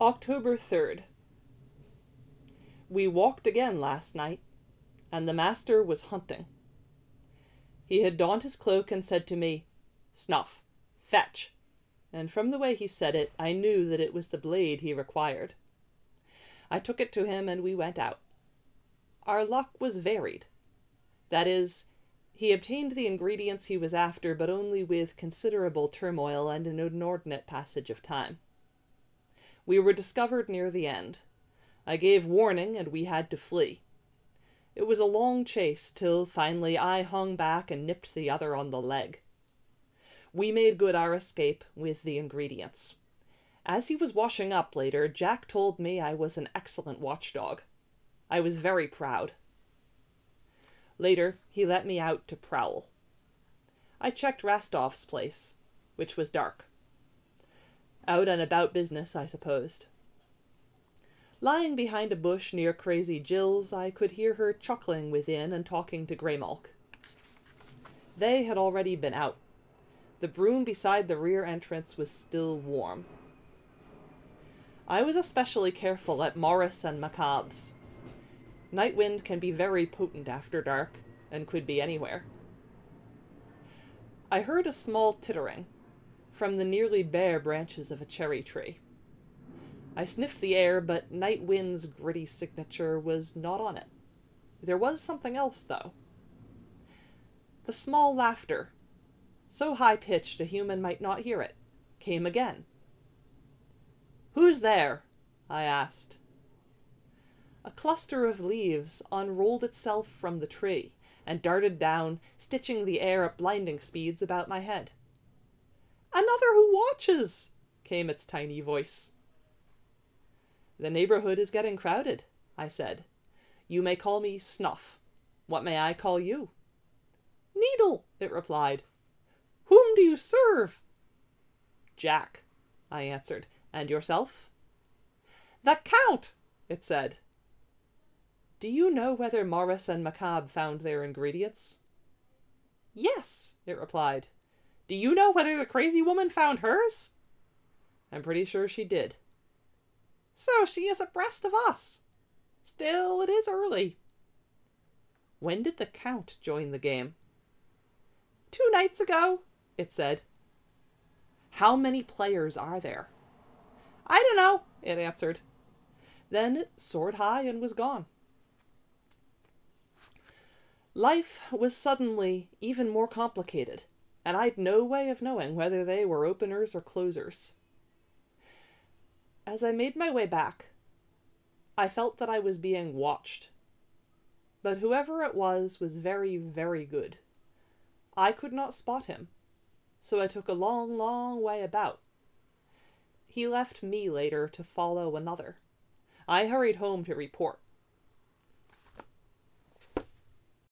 October 3rd. We walked again last night, and the master was hunting. He had donned his cloak and said to me, Snuff, fetch, and from the way he said it, I knew that it was the blade he required. I took it to him and we went out. Our luck was varied. That is, he obtained the ingredients he was after, but only with considerable turmoil and an inordinate passage of time. We were discovered near the end. I gave warning, and we had to flee. It was a long chase, till finally I hung back and nipped the other on the leg. We made good our escape with the ingredients. As he was washing up later, Jack told me I was an excellent watchdog. I was very proud. Later, he let me out to prowl. I checked Rastov's place, which was dark. Out and about business, I supposed. Lying behind a bush near Crazy Jill's, I could hear her chuckling within and talking to Graymalk. They had already been out. The broom beside the rear entrance was still warm. I was especially careful at Morris and McCab's. Night wind can be very potent after dark, and could be anywhere. I heard a small tittering from the nearly bare branches of a cherry tree. I sniffed the air, but Nightwind's gritty signature was not on it. There was something else, though. The small laughter, so high pitched a human might not hear it, came again. Who's there? I asked. A cluster of leaves unrolled itself from the tree and darted down, stitching the air at blinding speeds about my head. Another who watches! came its tiny voice. The neighborhood is getting crowded, I said. You may call me Snuff. What may I call you? Needle, it replied. Whom do you serve? Jack, I answered. And yourself? The Count, it said. Do you know whether Morris and McCab found their ingredients? Yes, it replied. Do you know whether the crazy woman found hers? I'm pretty sure she did. So she is abreast of us. Still, it is early. When did the Count join the game? Two nights ago, it said. How many players are there? I don't know, it answered. Then it soared high and was gone. Life was suddenly even more complicated, and I'd no way of knowing whether they were openers or closers. As I made my way back, I felt that I was being watched. But whoever it was was very, very good. I could not spot him, so I took a long, long way about. He left me later to follow another. I hurried home to report.